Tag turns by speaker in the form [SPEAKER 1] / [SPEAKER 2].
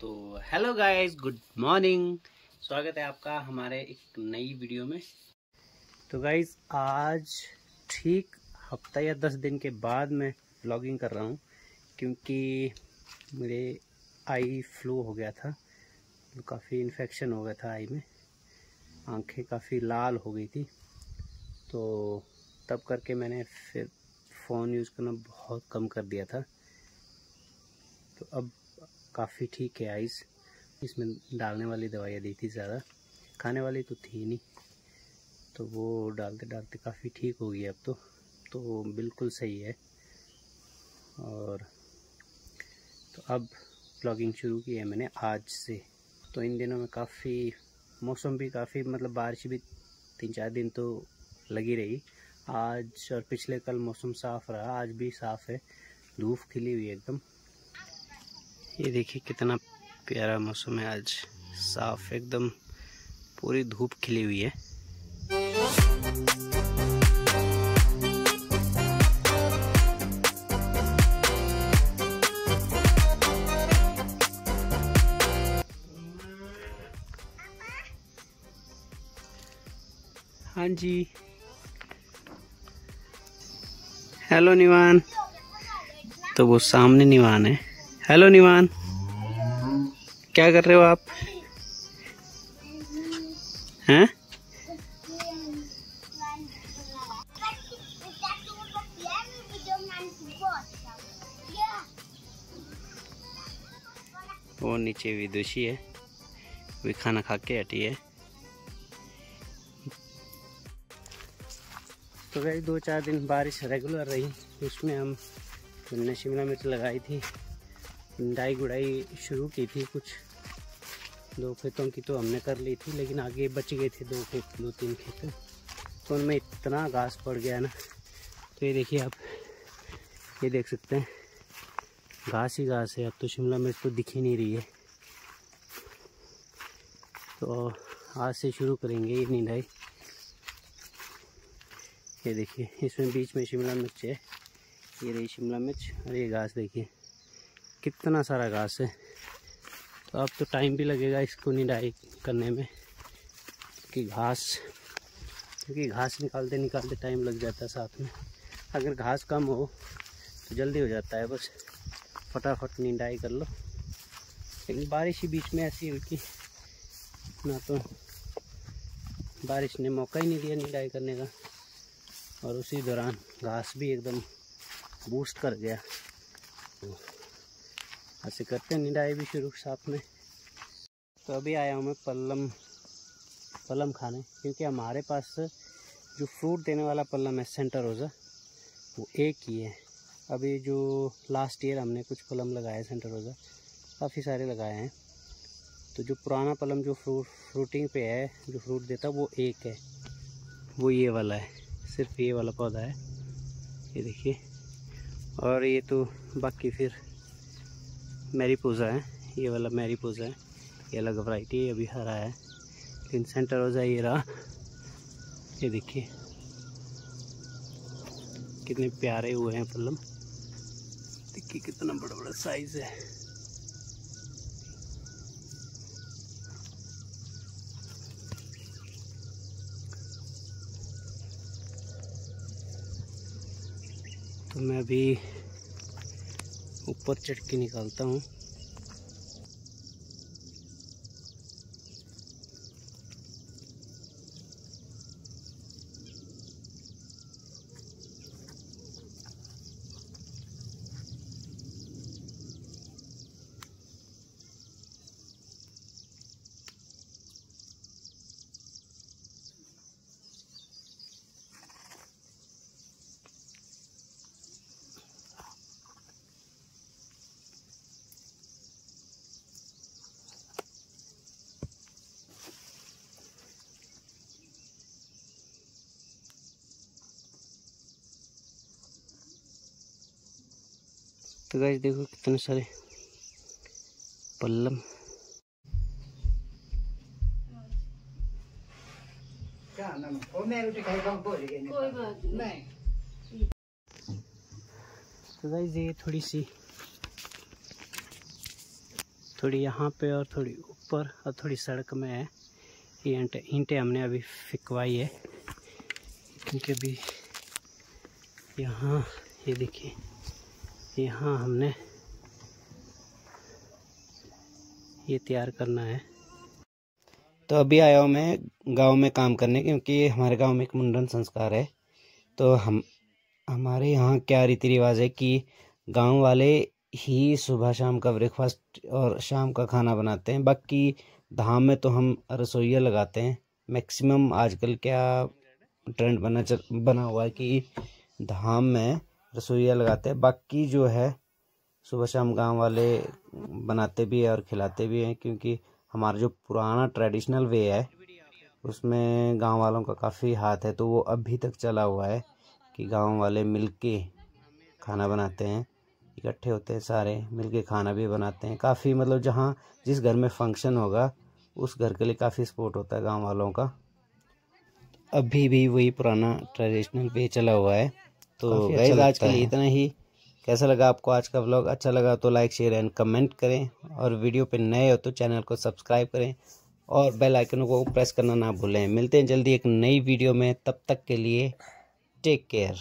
[SPEAKER 1] तो hello guys good morning स्वागत है आपका हमारे एक नई वीडियो में। तो गाइस आज ठीक हफ़्ता या दस दिन के बाद मैं व्लॉगिंग कर रहा हूँ, क्योंकि मेरे आई फ्लू हो गया था, काफ़ी इन्फेक्शन हो गया था आई में, आँखें काफ़ी लाल हो गई थी। तो तब करके मैंने फिर फ़ोन यूज़ करना बहुत कम कर दिया था। तो अब काफ़ी ठीक है आइस। इसमें डालने वाली दवाइयाँ दी थी ज़्यादा। खाने वाली तो थी नहीं। तो वो डालते डालते काफ़ी ठीक हो गई अब तो। तो बिल्कुल सही है। और तो अब ब्लॉगिंग शुरू की है मैंने आज से। तो इन दिनों में काफ़ी मौसम भी काफ़ी मतलब बारिश भी तीन चार दिन तो लगी रही। आज और पिछले कल मौसम साफ़ रहा। आज भी साफ़ है। धूप खिली हुई एकदम। ये देखिए कितना प्यारा मौसम है आज। साफ़ एकदम पूरी धूप खिली हुई है। हाँ जी। हेलो निवान तो वो सामने निवान है। हेलो निवान। क्या कर रहे हो आप? हैं? वो नीचे विदुषी है। वे खाना खा के हटी है। तो गई दो चार दिन बारिश रेगुलर रही। उसमें हम, हमने शिमला मिर्च लगाई थी। डाई गुड़ाई शुरू की थी कुछ। दो खेतों की तो हमने कर ली थी, लेकिन आगे बच गए थे दो खेत, दो तीन खेत। तो उनमें इतना घास पड़ गया ना तो ये देखिए आप, ये देख सकते हैं। घास ही घास है, अब तो शिमला मिर्च तो दिख ही नहीं रही है। तो आज से शुरू करेंगे ये निंदाई। ये देखिए, इसमें बीच में शिमला मिर्च है, ये रही शिमला मिर्च और ये घास देखिए। कितना सारा घास है। तो अब तो टाइम भी लगेगा इसको निडाई करने में कि घास, क्योंकि घास निकालते निकालते टाइम लग जाता है साथ में। अगर घास कम हो तो जल्दी हो जाता है बस। फटाफट निडाई कर लो। लेकिन बारिश ही बीच में ऐसी हुई कि ना तो बारिश ने मौका ही नहीं दिया निडाई करने का। और उसी दौरान घास भी एकदम बूस्ट कर गया। तो ऐसे करते हैं निडाई भी शुरू साथ में। तो अभी आया हूँ मैं पल्लम पलम खाने, क्योंकि हमारे पास जो फ्रूट देने वाला पल्लम है सेंटर रोज़ा वो एक ही है। अभी जो लास्ट ईयर हमने कुछ पलम लगाए सेंटर रोज़ा काफ़ी सारे लगाए हैं। तो जो पुराना पलम जो फ्रूट फ्रूटिंग पे है, जो फ्रूट देता वो एक है। वो ये वाला है, सिर्फ़ ये वाला पौधा है। ये देखिए। और ये तो बाकी फिर मैरी पूजा है, ये वाला मैरी पूजा है। ये अलग वैरायटी है अभी हरा है। लेकिन सेंटर जाए ये रहा। ये देखिए। कितने प्यारे हुए हैं पल्लम देखिए कितना बड़ा बड़ा साइज़ है। तो मैं अभी ऊपर चढ़ के निकालता हूँ। तो गाइस देखो कितने सारे पल्लम। तो गाइस ये थोड़ी सी, थोड़ी यहाँ पे और थोड़ी ऊपर और थोड़ी सड़क में है। ये ईंटें ईंटें हमने अभी फिकवाई है। क्योंकि अभी यहाँ, ये देखिए। यहाँ हमने ये तैयार करना है। तो अभी आया हूँ मैं गाँव में काम करने, क्योंकि हमारे गाँव में एक मुंडन संस्कार है। तो हम, हमारे यहाँ क्या रीति रिवाज है कि गाँव वाले ही सुबह शाम का ब्रेकफास्ट और शाम का खाना बनाते हैं। बाकी धाम में तो हम रसोइया लगाते हैं। मैक्सिमम आजकल क्या ट्रेंड बना चल, बना हुआ है कि धाम में रसोइया लगाते हैं। बाकी जो है, सुबह शाम गाँव वाले बनाते भी हैं और खिलाते भी हैं क्योंकि हमारा जो पुराना ट्रेडिशनल वे है, उसमें गाँव वालों का काफ़ी हाथ है। तो वो अभी तक चला हुआ है कि गाँव वाले मिलके खाना बनाते हैं, इकट्ठे होते हैं सारे, मिलके खाना भी बनाते हैं। काफ़ी मतलब जहाँ जिस घर में फ़ंक्शन होगा, उस घर के लिए काफ़ी सपोर्ट होता है गाँव वालों का। अभी भी वही पुराना ट्रेडिशनल वे चला हुआ है। तो गैज अच्छा आज के लिए इतना ही। कैसा लगा आपको आज का ब्लॉग अच्छा लगा तो लाइक शेयर एंड कमेंट करें। और वीडियो पे नए हो तो चैनल को सब्सक्राइब करें। और बेल आइकन को प्रेस करना ना भूलें। मिलते हैं जल्दी एक नई वीडियो में। तब तक के लिए टेक केयर